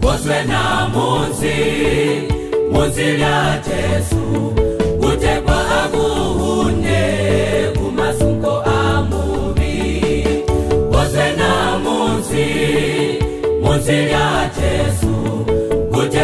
kuswena munzi munzi lya jesu kutekwa akuhune kumasuko amuvi kuswena munzi munzi lya jesu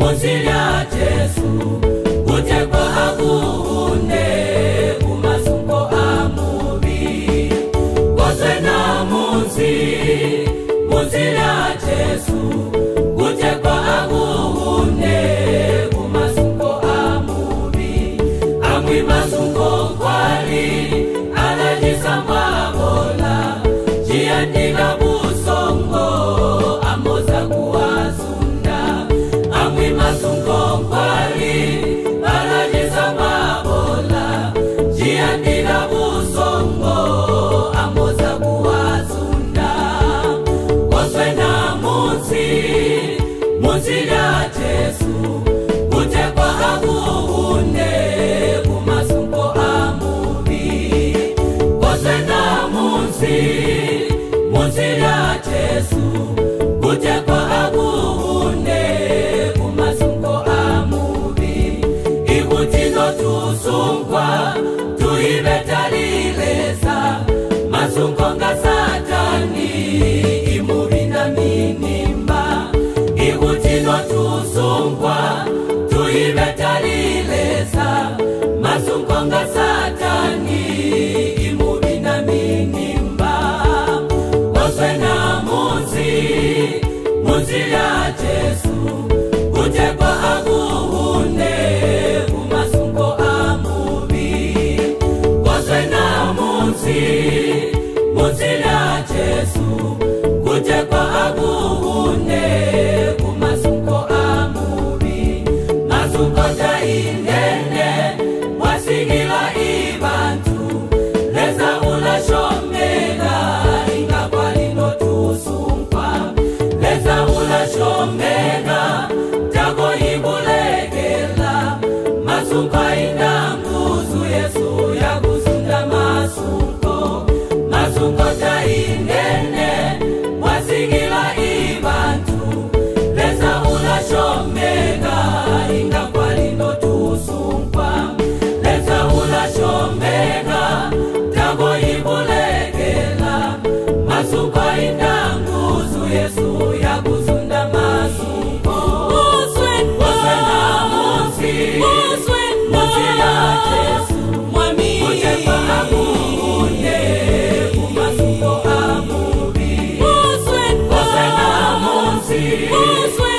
mo ti rí àjẹsùn yesu guteko aguhune kumasungo amubi ibutizo tusungwa tuibetalilesa masungo nga satani na minimba ibutizo tusungwa tuibetalilesa masungo nga satani kuziya jesu kuteko akuhune kumasungo amuvi kose na munsi muziya jesu kuteko akuhune kumasungo amuvi masungo taine 祝快乐。Who's